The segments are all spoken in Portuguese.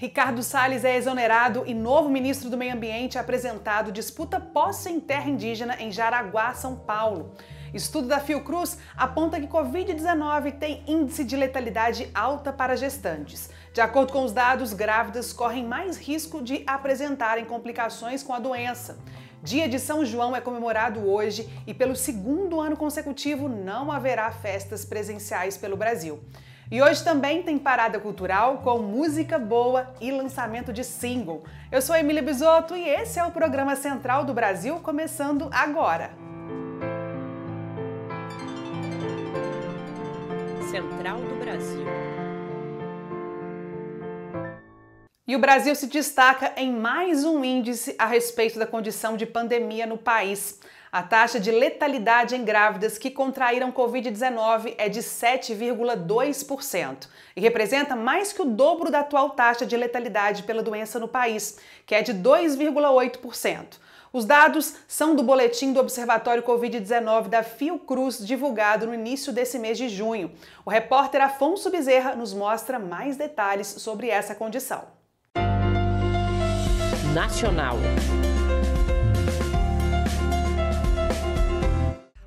Ricardo Salles é exonerado e novo ministro do Meio Ambiente apresentado disputa posse em terra indígena em Jaraguá, São Paulo. Estudo da Fiocruz aponta que Covid-19 tem índice de letalidade alta para gestantes. De acordo com os dados, grávidas correm mais risco de apresentarem complicações com a doença. Dia de São João é comemorado hoje e, pelo segundo ano consecutivo, não haverá festas presenciais pelo Brasil. E hoje também tem parada cultural com música boa e lançamento de single. Eu sou Emília Bisotto e esse é o programa Central do Brasil começando agora. Central do Brasil. E o Brasil se destaca em mais um índice a respeito da condição de pandemia no país. A taxa de letalidade em grávidas que contraíram Covid-19 é de 7,2% e representa mais que o dobro da atual taxa de letalidade pela doença no país, que é de 2,8%. Os dados são do boletim do Observatório Covid-19 da Fiocruz, divulgado no início desse mês de junho. O repórter Afonso Bezerra nos mostra mais detalhes sobre essa condição. Nacional.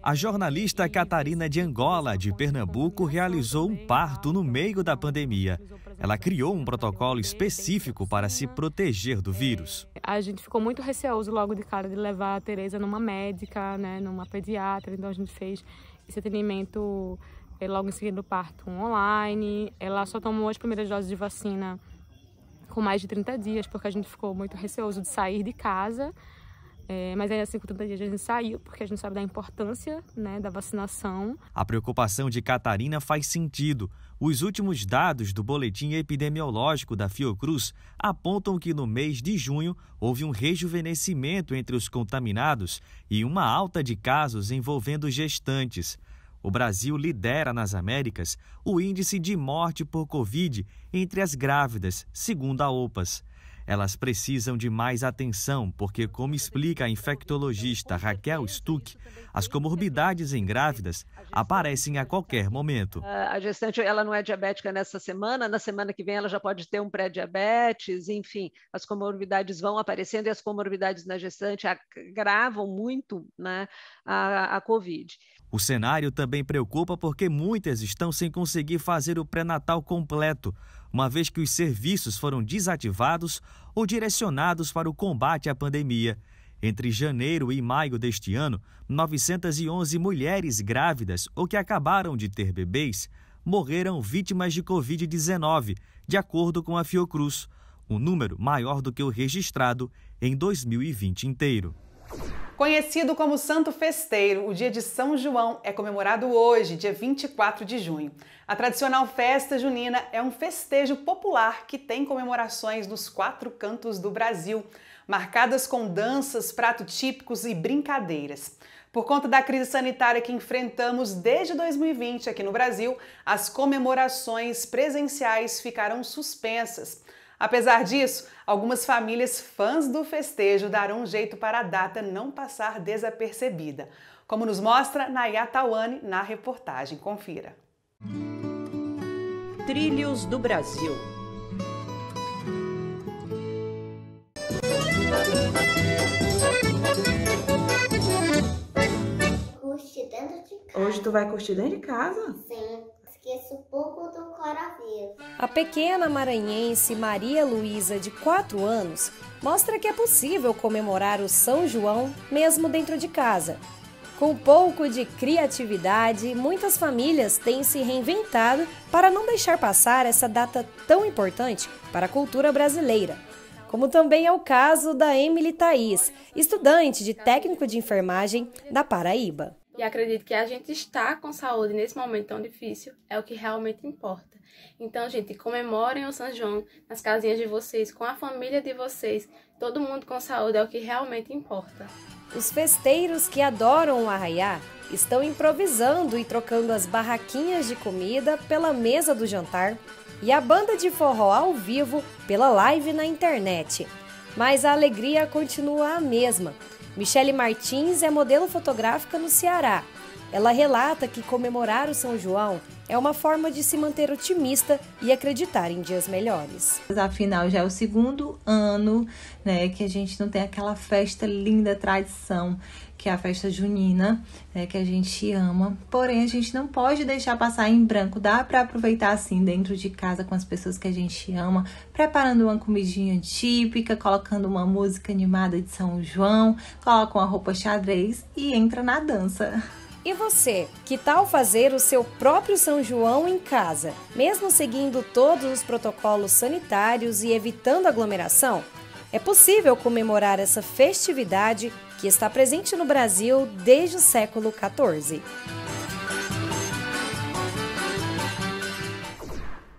A jornalista Catarina de Angola, de Pernambuco, realizou um parto no meio da pandemia. Ela criou um protocolo específico para se proteger do vírus. A gente ficou muito receoso logo de cara de levar a Tereza numa médica, né, numa pediatra, então a gente fez esse atendimento eh, logo em seguida do parto online. Ela só tomou as primeiras doses de vacina com mais de 30 dias, porque a gente ficou muito receoso de sair de casa é, mas ainda assim, com tanta gente, a gente saiu, porque a gente sabe da importância né, da vacinação. A preocupação de Catarina faz sentido. Os últimos dados do boletim epidemiológico da Fiocruz apontam que no mês de junho houve um rejuvenescimento entre os contaminados e uma alta de casos envolvendo gestantes. O Brasil lidera nas Américas o índice de morte por Covid entre as grávidas, segundo a OPAS. Elas precisam de mais atenção, porque, como explica a infectologista Raquel Stuck, as comorbidades em grávidas aparecem a qualquer momento. A gestante ela não é diabética nessa semana, na semana que vem ela já pode ter um pré-diabetes, enfim, as comorbidades vão aparecendo e as comorbidades na gestante agravam muito né, a, a Covid. O cenário também preocupa porque muitas estão sem conseguir fazer o pré-natal completo uma vez que os serviços foram desativados ou direcionados para o combate à pandemia. Entre janeiro e maio deste ano, 911 mulheres grávidas ou que acabaram de ter bebês morreram vítimas de Covid-19, de acordo com a Fiocruz, um número maior do que o registrado em 2020 inteiro. Conhecido como Santo Festeiro, o dia de São João é comemorado hoje, dia 24 de junho. A tradicional festa junina é um festejo popular que tem comemorações nos quatro cantos do Brasil, marcadas com danças, pratos típicos e brincadeiras. Por conta da crise sanitária que enfrentamos desde 2020 aqui no Brasil, as comemorações presenciais ficaram suspensas. Apesar disso, algumas famílias fãs do festejo darão um jeito para a data não passar desapercebida, como nos mostra Nayá Tawane na reportagem. Confira. Trilhos do Brasil. Hoje tu vai curtir dentro de casa? Sim pouco do coronavírus. A pequena maranhense Maria Luísa, de 4 anos, mostra que é possível comemorar o São João mesmo dentro de casa. Com um pouco de criatividade, muitas famílias têm se reinventado para não deixar passar essa data tão importante para a cultura brasileira. Como também é o caso da Emily Thaís, estudante de técnico de enfermagem da Paraíba. E acredito que a gente estar com saúde nesse momento tão difícil é o que realmente importa. Então, gente, comemorem o São João nas casinhas de vocês, com a família de vocês. Todo mundo com saúde é o que realmente importa. Os festeiros que adoram o arraiá estão improvisando e trocando as barraquinhas de comida pela mesa do jantar e a banda de forró ao vivo pela live na internet. Mas a alegria continua a mesma Michele Martins é modelo fotográfica no Ceará. Ela relata que comemorar o São João é uma forma de se manter otimista e acreditar em dias melhores. Afinal, já é o segundo ano né, que a gente não tem aquela festa linda, tradição, que é a festa junina, né, que a gente ama. Porém, a gente não pode deixar passar em branco. Dá para aproveitar assim dentro de casa com as pessoas que a gente ama, preparando uma comidinha típica, colocando uma música animada de São João, coloca uma roupa xadrez e entra na dança. E você, que tal fazer o seu próprio São João em casa, mesmo seguindo todos os protocolos sanitários e evitando aglomeração? É possível comemorar essa festividade que está presente no Brasil desde o século XIV.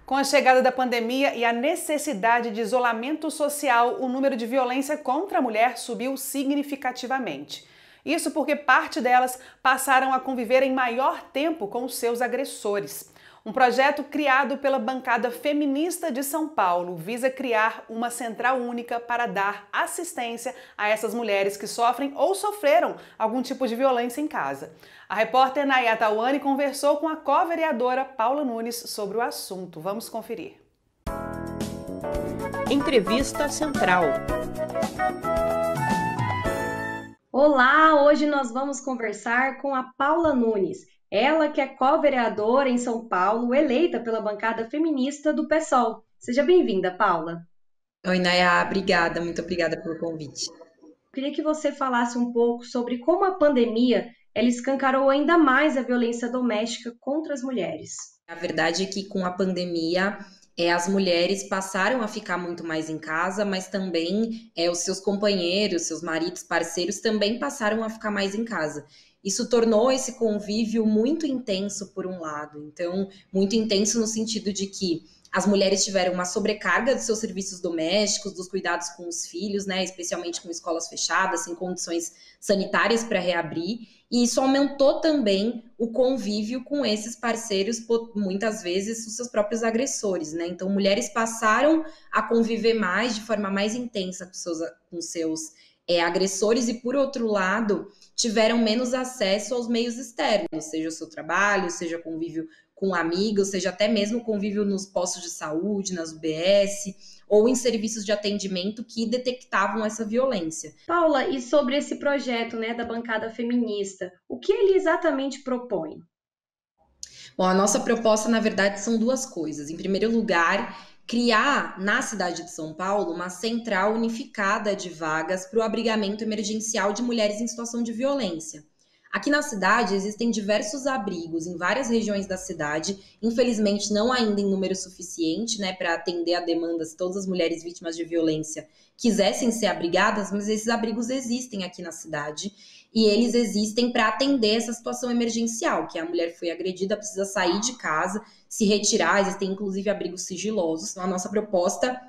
Com a chegada da pandemia e a necessidade de isolamento social, o número de violência contra a mulher subiu significativamente. Isso porque parte delas passaram a conviver em maior tempo com os seus agressores. Um projeto criado pela bancada feminista de São Paulo visa criar uma central única para dar assistência a essas mulheres que sofrem ou sofreram algum tipo de violência em casa. A repórter Nayata Wani conversou com a co-vereadora Paula Nunes sobre o assunto. Vamos conferir. Entrevista Central. Olá, hoje nós vamos conversar com a Paula Nunes. Ela que é co-vereadora em São Paulo, eleita pela bancada feminista do PSOL. Seja bem-vinda, Paula. Oi, Naya, obrigada, muito obrigada pelo convite. Queria que você falasse um pouco sobre como a pandemia ela escancarou ainda mais a violência doméstica contra as mulheres. A verdade é que com a pandemia é, as mulheres passaram a ficar muito mais em casa, mas também é, os seus companheiros, seus maridos, parceiros também passaram a ficar mais em casa isso tornou esse convívio muito intenso, por um lado. Então, muito intenso no sentido de que as mulheres tiveram uma sobrecarga dos seus serviços domésticos, dos cuidados com os filhos, né, especialmente com escolas fechadas, sem condições sanitárias para reabrir, e isso aumentou também o convívio com esses parceiros, muitas vezes os seus próprios agressores, né? Então, mulheres passaram a conviver mais, de forma mais intensa com seus, com seus é, agressores, e por outro lado, tiveram menos acesso aos meios externos, seja o seu trabalho, seja convívio com amigos, seja até mesmo convívio nos postos de saúde, nas UBS, ou em serviços de atendimento que detectavam essa violência. Paula, e sobre esse projeto né, da bancada feminista, o que ele exatamente propõe? Bom, a nossa proposta, na verdade, são duas coisas. Em primeiro lugar, criar na cidade de São Paulo uma central unificada de vagas para o abrigamento emergencial de mulheres em situação de violência. Aqui na cidade existem diversos abrigos em várias regiões da cidade, infelizmente não ainda em número suficiente, né, para atender a demanda se todas as mulheres vítimas de violência quisessem ser abrigadas, mas esses abrigos existem aqui na cidade e eles existem para atender essa situação emergencial, que a mulher foi agredida, precisa sair de casa, se retirar, existem inclusive abrigos sigilosos. Então, a nossa proposta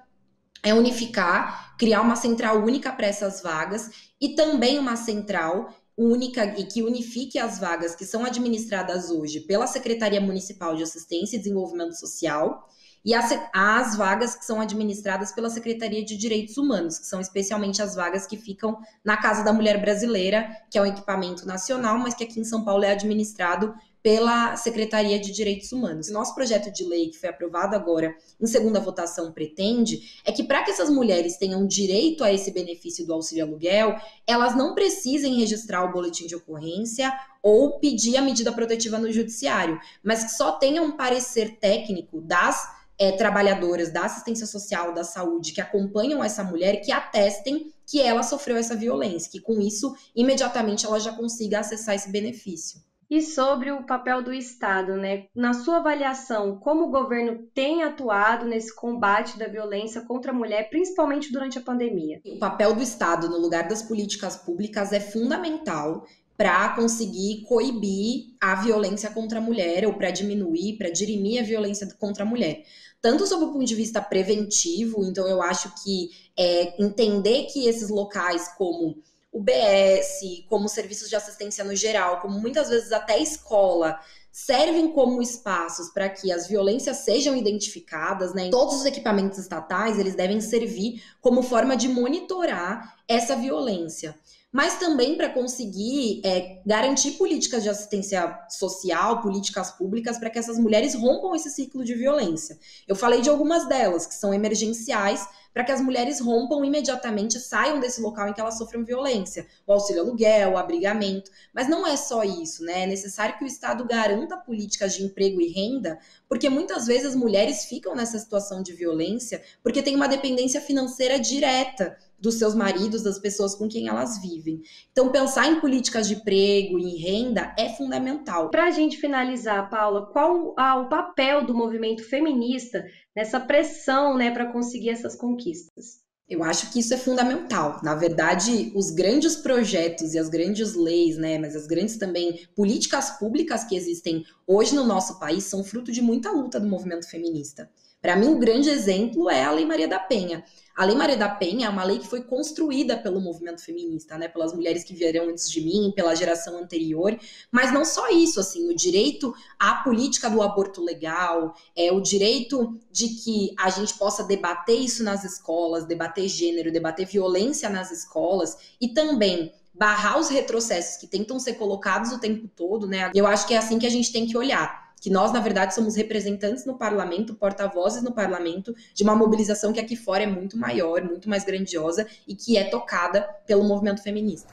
é unificar, criar uma central única para essas vagas e também uma central única e que unifique as vagas que são administradas hoje pela Secretaria Municipal de Assistência e Desenvolvimento Social e as, as, vagas que são administradas pela Secretaria de Direitos Humanos, que são especialmente as vagas que ficam na Casa da Mulher Brasileira, que é um equipamento nacional, mas que aqui em São Paulo é administrado pela Secretaria de Direitos Humanos. Nosso projeto de lei, que foi aprovado agora em segunda votação, pretende é que para que essas mulheres tenham direito a esse benefício do auxílio aluguel, elas não precisem registrar o boletim de ocorrência ou pedir a medida protetiva no judiciário, mas que só tenham um parecer técnico das é, trabalhadoras da assistência social, da saúde, que acompanham essa mulher, que atestem que ela sofreu essa violência, que com isso, imediatamente, ela já consiga acessar esse benefício. E sobre o papel do Estado, né? Na sua avaliação, como o governo tem atuado nesse combate da violência contra a mulher, principalmente durante a pandemia? O papel do Estado no lugar das políticas públicas é fundamental para conseguir coibir a violência contra a mulher ou para diminuir, para dirimir a violência contra a mulher. Tanto sob o ponto de vista preventivo, então eu acho que é, entender que esses locais como o BS, como serviços de assistência no geral, como muitas vezes até escola, servem como espaços para que as violências sejam identificadas, né? Todos os equipamentos estatais, eles devem servir como forma de monitorar essa violência. Mas também para conseguir é, garantir políticas de assistência social, políticas públicas, para que essas mulheres rompam esse ciclo de violência. Eu falei de algumas delas, que são emergenciais, para que as mulheres rompam imediatamente, saiam desse local em que elas sofrem violência. O auxílio aluguel, o abrigamento. Mas não é só isso, né? É necessário que o Estado garanta políticas de emprego e renda, porque muitas vezes as mulheres ficam nessa situação de violência porque tem uma dependência financeira direta dos seus maridos, das pessoas com quem elas vivem. Então, pensar em políticas de emprego e renda é fundamental. Para a gente finalizar, Paula, qual ah, o papel do movimento feminista nessa pressão né, para conseguir essas conquistas? Eu acho que isso é fundamental. Na verdade, os grandes projetos e as grandes leis, né, mas as grandes também políticas públicas que existem hoje no nosso país são fruto de muita luta do movimento feminista. Para mim, o um grande exemplo é a Lei Maria da Penha. A Lei Maria da Penha é uma lei que foi construída pelo movimento feminista, né, pelas mulheres que vieram antes de mim, pela geração anterior, mas não só isso, assim, o direito à política do aborto legal, é o direito de que a gente possa debater isso nas escolas, debater gênero, debater violência nas escolas e também barrar os retrocessos que tentam ser colocados o tempo todo, né? Eu acho que é assim que a gente tem que olhar que nós, na verdade, somos representantes no parlamento, porta-vozes no parlamento, de uma mobilização que aqui fora é muito maior, muito mais grandiosa e que é tocada pelo movimento feminista.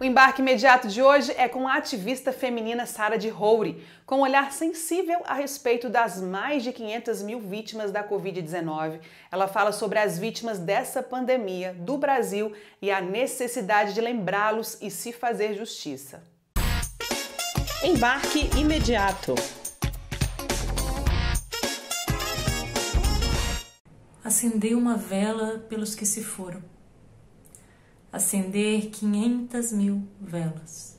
O embarque imediato de hoje é com a ativista feminina Sara de Roure, com um olhar sensível a respeito das mais de 500 mil vítimas da Covid-19. Ela fala sobre as vítimas dessa pandemia do Brasil e a necessidade de lembrá-los e se fazer justiça. Embarque imediato. Acender uma vela pelos que se foram, acender 500 mil velas.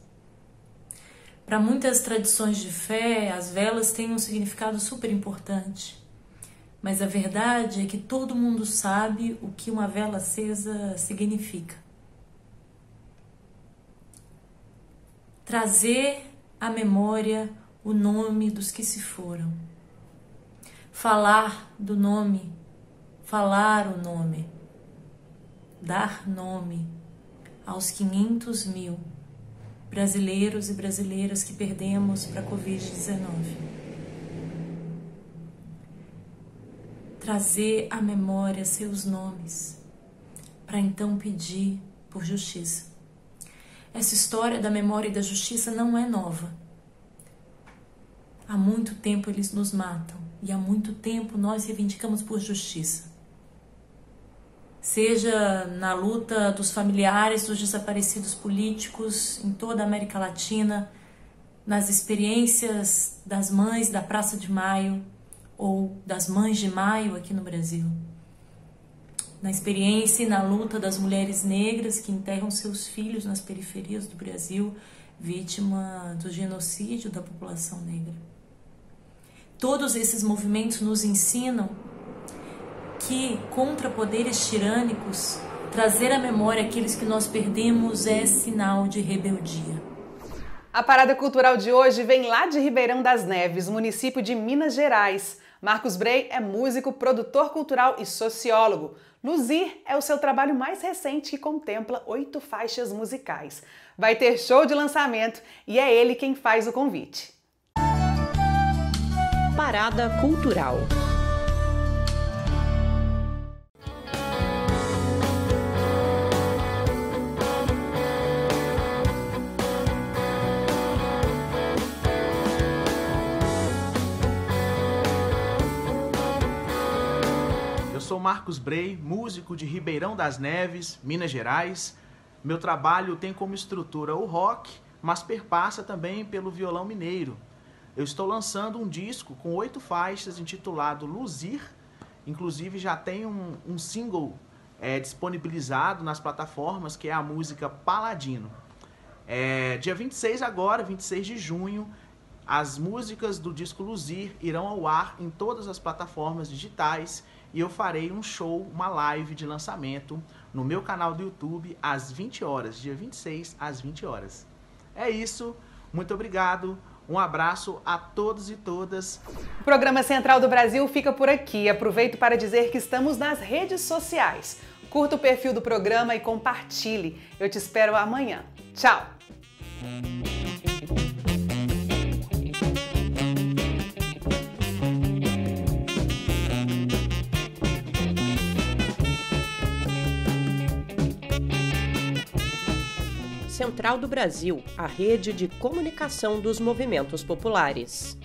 Para muitas tradições de fé, as velas têm um significado super importante, mas a verdade é que todo mundo sabe o que uma vela acesa significa. Trazer à memória o nome dos que se foram, falar do nome falar o nome, dar nome aos 500 mil brasileiros e brasileiras que perdemos para a Covid-19. Trazer à memória seus nomes, para então pedir por justiça. Essa história da memória e da justiça não é nova. Há muito tempo eles nos matam e há muito tempo nós reivindicamos por justiça seja na luta dos familiares dos desaparecidos políticos em toda a América Latina, nas experiências das mães da Praça de Maio ou das mães de Maio aqui no Brasil. Na experiência e na luta das mulheres negras que enterram seus filhos nas periferias do Brasil, vítima do genocídio da população negra. Todos esses movimentos nos ensinam que, contra poderes tirânicos, trazer à memória aqueles que nós perdemos é sinal de rebeldia. A parada cultural de hoje vem lá de Ribeirão das Neves, município de Minas Gerais. Marcos Brey é músico, produtor cultural e sociólogo. Luzir é o seu trabalho mais recente que contempla oito faixas musicais. Vai ter show de lançamento e é ele quem faz o convite. Parada Cultural. Sou Marcos Brey, músico de Ribeirão das Neves, Minas Gerais. Meu trabalho tem como estrutura o rock, mas perpassa também pelo violão mineiro. Eu estou lançando um disco com oito faixas intitulado Luzir. Inclusive já tem um, um single é, disponibilizado nas plataformas que é a música Paladino. É, dia 26 agora, 26 de junho, as músicas do disco Luzir irão ao ar em todas as plataformas digitais e eu farei um show, uma live de lançamento no meu canal do YouTube às 20 horas, dia 26 às 20 horas. É isso, muito obrigado. Um abraço a todos e todas. O programa Central do Brasil fica por aqui. Aproveito para dizer que estamos nas redes sociais Curta o perfil do programa e compartilhe. Eu te espero amanhã. Tchau! Central do Brasil, a rede de comunicação dos movimentos populares.